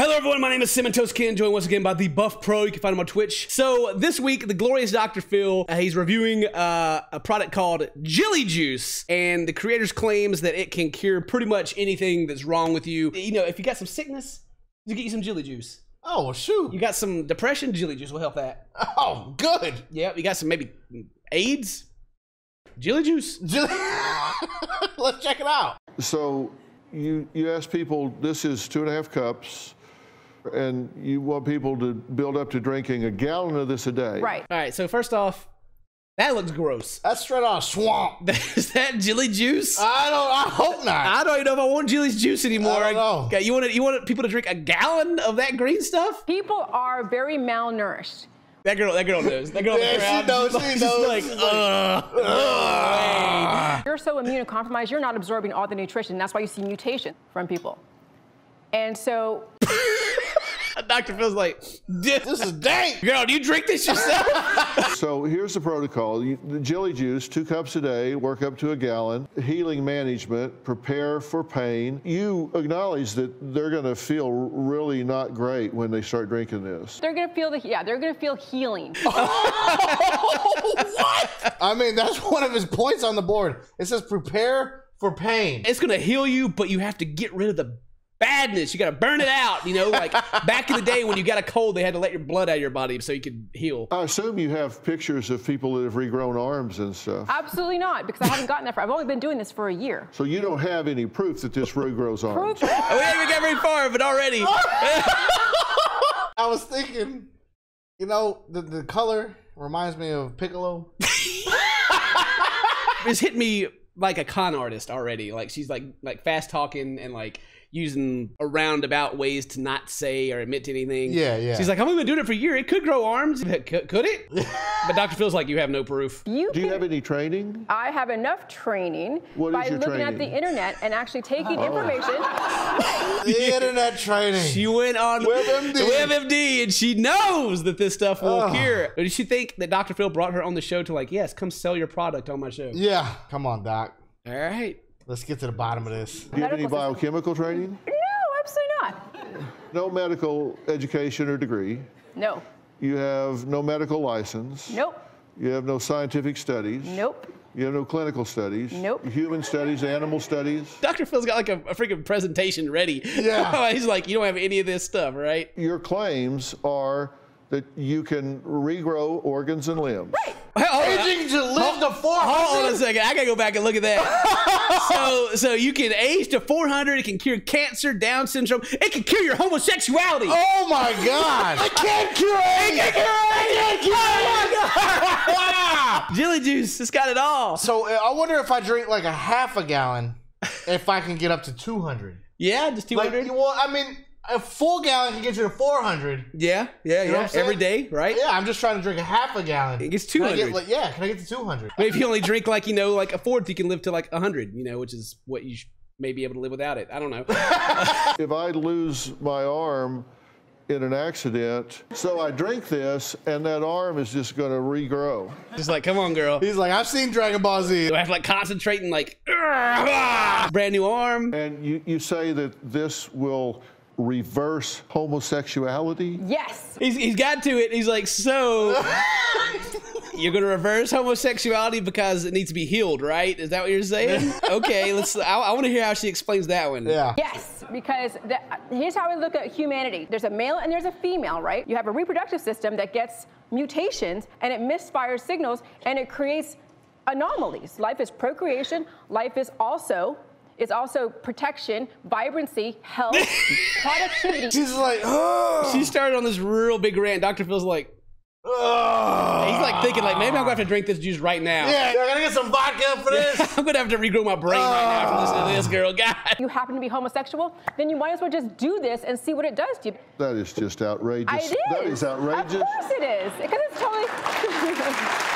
Hello everyone, my name is Cinnamon Toast Ken, joined once again by the Buff Pro. You can find him on Twitch. So this week, the glorious Dr. Phil, uh, he's reviewing uh, a product called Jilly Juice, and the creators claims that it can cure pretty much anything that's wrong with you. You know, if you got some sickness, you get you some Jilly Juice. Oh, shoot. You got some depression, Jilly Juice will help that. Oh, good. Yeah, you got some maybe AIDS, Jilly Juice. Let's check it out. So you you ask people, this is two and a half cups, and you want people to build up to drinking a gallon of this a day. Right. All right, so first off, that looks gross. That's straight out of swamp. Is that Jilly Juice? I don't. I hope not. I don't even know if I want Jilly's juice anymore. I don't know. You want you want people to drink a gallon of that green stuff? People are very malnourished. That girl, that girl knows. That girl Yeah, on the she knows, she knows. like, She's like, ugh, no. You're so immunocompromised, you're not absorbing all the nutrition. That's why you see mutation from people. And so Dr. Phil's like, This is dank. girl, do you drink this yourself? So here's the protocol: you, the Jilly Juice, two cups a day, work up to a gallon. Healing management, prepare for pain. You acknowledge that they're going to feel really not great when they start drinking this. they're gonna feel the yeah, they're gonna feel healing. what? I mean, that's one of his points on the board. It says prepare for pain. it's gonna heal you, but you have to get rid of the badness. You gotta burn it out. You know, like back in the day when you got a cold, they had to let your blood out of your body so you could heal. I assume you have pictures of people that have regrown arms and stuff. Absolutely not, because I haven't gotten that far. I've only been doing this for a year. So you don't have any proof that this regrows arms. Proof we haven't got very far, but already. I was thinking, you know, the, the color reminds me of Piccolo. it's hit me like a con artist already. Like she's like like fast talking and like using a roundabout ways to not say or admit to anything. Yeah, yeah. She's like, I've only been doing it for a year. It could grow arms. Could, could it? but Dr. Phil's like, you have no proof. you Do you can have any training? I have enough training What is by your looking at the internet and actually taking oh. information. The internet training. She went on WebMD. WebMD and she knows that this stuff will Ugh. cure. But did she think that Dr. Phil brought her on the show to like, yes, come sell your product on my show? yeah. Come on, Doc. All right. Let's get to the bottom of this. Do you have any biochemical training? No, absolutely not. No medical education or degree. No. You have no medical license. Nope. You have no scientific studies. Nope. You have no clinical studies. Nope. Human studies, animal studies. Dr. Phil's got like a, a freaking presentation ready. Yeah. Oh, he's like, you don't have any of this stuff, right? Your claims are that you can regrow organs and limbs. Hold on. Aging to live to 400. Hold on a second. I gotta go back and look at that. so, so you can age to 400. It can cure cancer, Down syndrome. It can cure your homosexuality. Oh my God! I can't cure it. I can't cure it. Jilly juice. It's got it all. So uh, I wonder if I drink like a half a gallon, if I can get up to 200. Yeah, just Like, 200. well, I mean, a full gallon can get you to 400. yeah, yeah, know yeah. what I'm saying? Every day, right? Yeah, I'm just trying to drink a half a gallon. It gets Can get, 200. like, yeah, can I get to 200? But if you only drink like you know, like a fourth, you can live to like 100. You know, which is what you sh- may be able to live without it. I don't know. If I lose my arm in an accident, so I drink this and that arm is just going to regrow. just like, come on, girl. He's like, I've seen Dragon Ball Z. Do I have to like concentrate and like ah! brand new arm? And you, you say that this will reverse homosexuality? Yes. He's, he's got to it. He's like, so you're gonna reverse homosexuality because it needs to be healed, right? Is that what you're saying? okay, let's. I, I want to hear how she explains that one. Yeah. Yes, because the, here's how we look at humanity. There's a male and there's a female, right? You have a reproductive system that gets mutations and it misfires signals and it creates anomalies. Life is procreation. Life is also is also protection, vibrancy, health, productivity. She's like, oh, She started on this real big rant. Dr. Phil's like, oh. he's like thinking like maybe I'm gonna have to drink this juice right now. yeah, I gotta get some vodka for this. I'm gonna have to regrow my brain right now from listening to this girl. God. you happen to be homosexual, then you might as well just do this and see what it does to you. That is just outrageous. It is. That is outrageous. Of course it is. Because it's totally.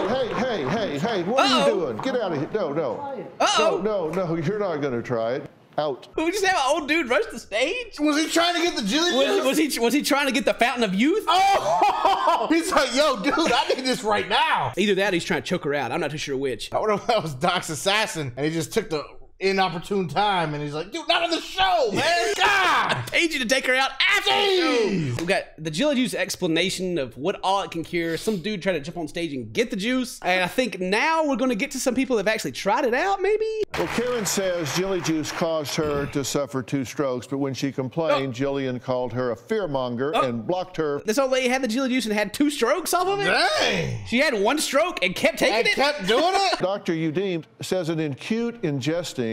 whoa, whoa. Hey, hey, hey, hey, what are Uh-oh. you doing? Get out of here. No, no. Uh-oh. No, no, no, you're not going to try it. Out. We just have an old dude rush the stage. Was he trying to get the Jilly Was, juice? was he was he trying to get the fountain of youth? Oh, he's like, yo, dude, I need this right now. Either that, or he's trying to choke her out. I'm not too sure which. I wonder if that was Doc's assassin, and he just took the inopportune time, and he's like, "Dude, not on the show, man! God!" I paid you to take her out after the show. We got the Jilly Juice explanation of what all it can cure. Some dude tried to jump on stage and get the juice. And I think now we're going to get to some people that have actually tried it out, maybe? Well, Karen says Jilly Juice caused her to suffer two strokes, but when she complained, oh. Jillian called her a fearmonger oh. and blocked her. This old lady had the Jilly Juice and had two strokes off of it. Dang! She had one stroke and kept taking And it. kept doing it. Dr. Udeem says an acute ingesting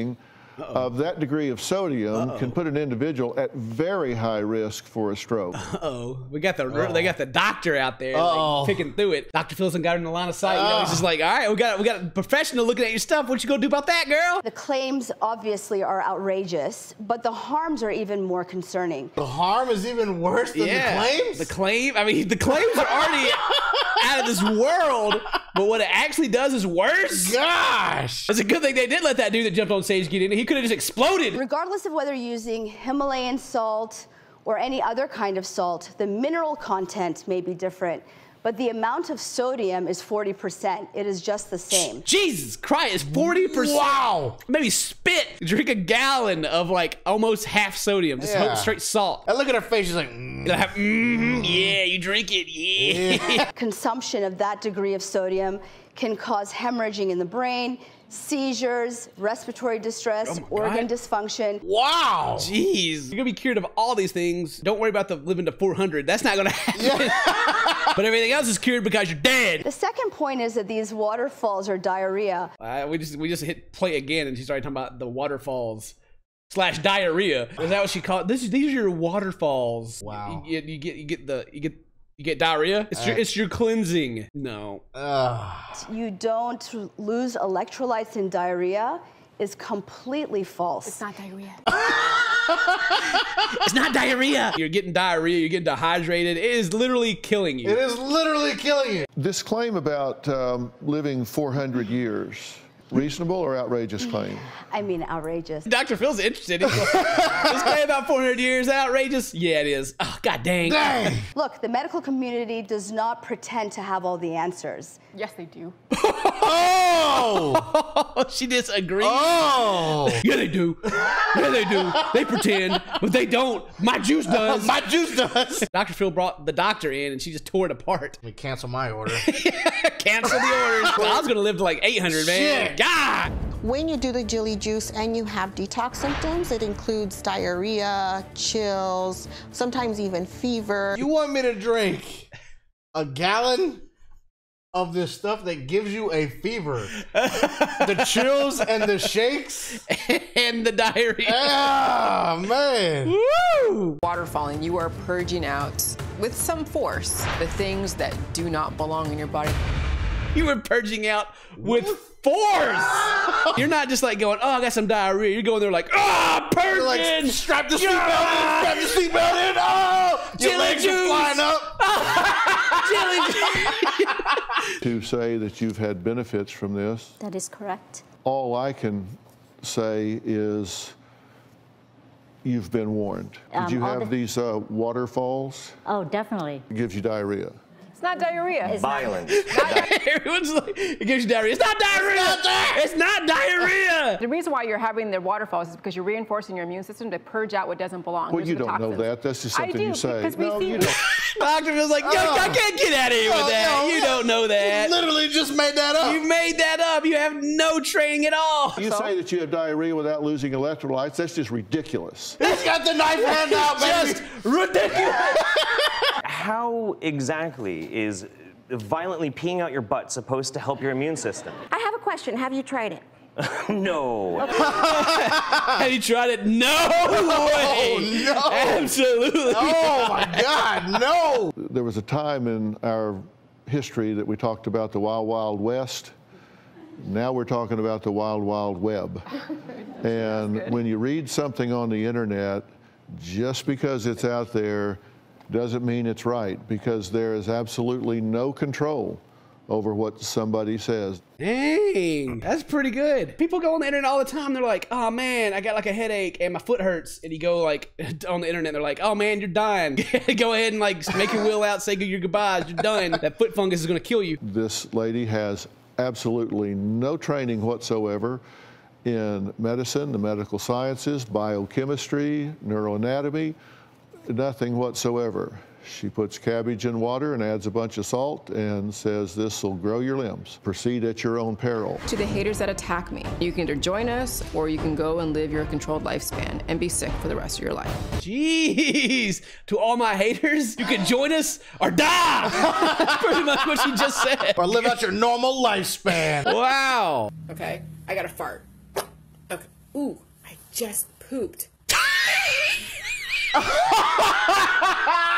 of that degree of sodium can put an individual at very high risk for a stroke. oh, we got the they oh. got the doctor out there like, picking through it. Doctor Philson got in the line of sight. You know, he's just uh. like, all right, we got we got a professional looking at your stuff. What you gonna do about that, girl? The claims obviously are outrageous, but the harms are even more concerning. The harm is even worse than the claims. The claim. I mean, the claims are already out of this world, but what it actually does is worse. Gosh! It's a good thing they did let that dude that jumped on stage get in. He could have just exploded. Regardless of whether using Himalayan salt or any other kind of salt, the mineral content may be different, but the amount of sodium is 40%. It is just the same. Jesus Christ, it's 40%. Wow! Maybe spit. Drink a gallon of like almost half sodium, just Yeah. straight salt. And look at her face. She's like, mm. You'll have, mm-hmm, yeah, you drink it, yeah. Consumption of that degree of sodium can cause hemorrhaging in the brain, seizures, respiratory distress, organ dysfunction. "Wow!" Jeez, you're gonna be cured of all these things. Don't worry about the living to 400. That's not gonna happen. but everything else is cured because you're dead. The second point is that these waterfalls are diarrhea. Uh, we just we just hit play again, and she started talking about the waterfalls slash diarrhea. Is that what she called? This is these are your waterfalls. Wow. You, you get you get the you get you get diarrhea. It's your it's your cleansing. No. Ugh. You don't lose electrolytes in diarrhea is completely false. It's not diarrhea. It's not diarrhea. You're getting diarrhea. You're getting dehydrated. It is literally killing you. It is literally killing you. This claim about um, living 400 years, reasonable or outrageous claim? I mean, outrageous. Dr. Phil's interested. He's like, this claim about 400 years outrageous. Yeah, it is. Oh, god dang. Dang! Look, the medical community does not pretend to have all the answers. Yes, they do. Oh! oh she disagrees. Oh! Yeah, they do. Yeah, they do. They pretend, but they don't. My juice does. My juice does. Dr. Phil brought the doctor in, and she just tore it apart. Let me cancel my order. Cancel the orders. I was gonna live to like 800, man. Shit. God. When you do the Jilly Juice and you have detox symptoms, it includes diarrhea, chills, sometimes even fever. You want me to drink a gallon of this stuff that gives you a fever? the chills and the shakes? and the diarrhea. Ah, man. Woo! waterfalling, you are purging out with some force the things that do not belong in your body. You were purging out with force. You're not just like going, oh, I got some diarrhea. You're going there like, ah, purging. Like, strap the seatbelt Yeah. in, strap the seatbelt in. Oh! Your Chili legs are juice. flying up. Jelly. To say that you've had benefits from this, That is correct. all I can say is you've been warned. Did you have the- these uh, waterfalls? Oh, definitely. It gives you diarrhea. It's not diarrhea. Violence. Everyone's like, it gives you diarrhea. It's not diarrhea. It's not diarrhea. The reason why you're having the waterfalls is because you're reinforcing your immune system to purge out what doesn't belong. Well, Those you the don't know that. That's just I something do, you say. because we no, see you don't. Doctor Phil's like, yo, I can't get out of here with Oh, that. no, you no. don't know that. Literally just made that up. You made that up. You have no training at all. You say that you have diarrhea without losing electrolytes. That's just ridiculous. He's got the knife hand out, baby. Just ridiculous. How exactly is violently peeing out your butt supposed to help your immune system? I have a question. Have you tried it? no. Have you tried it? No way. no. Absolutely. Oh my God, no! There was a time in our history that we talked about the Wild Wild West. Now we're talking about the Wild Wild Web. And when you read something on the internet, just because it's out there doesn't mean it's right because there is absolutely no control over what somebody says. Dang, that's pretty good. People go on the internet all the time. They're like, "Oh man, I got like a headache and my foot hurts." And you go like on the internet, they're like, "Oh man, you're dying. go ahead and like make your will out, say your goodbyes. You're done. that foot fungus is gonna kill you." This lady has absolutely no training whatsoever. in medicine, the medical sciences, biochemistry, neuroanatomy, nothing whatsoever. She puts cabbage in water and adds a bunch of salt and says this will grow your limbs. Proceed at your own peril. To the haters that attack me, you can either join us or you can go and live your controlled lifespan and be sick for the rest of your life. Jeez. To all my haters, you can join us or die. That's pretty much what she just said. Or live out your normal lifespan. Wow. Okay, I got a fart. Okay. Ooh, I just pooped. ha ha ha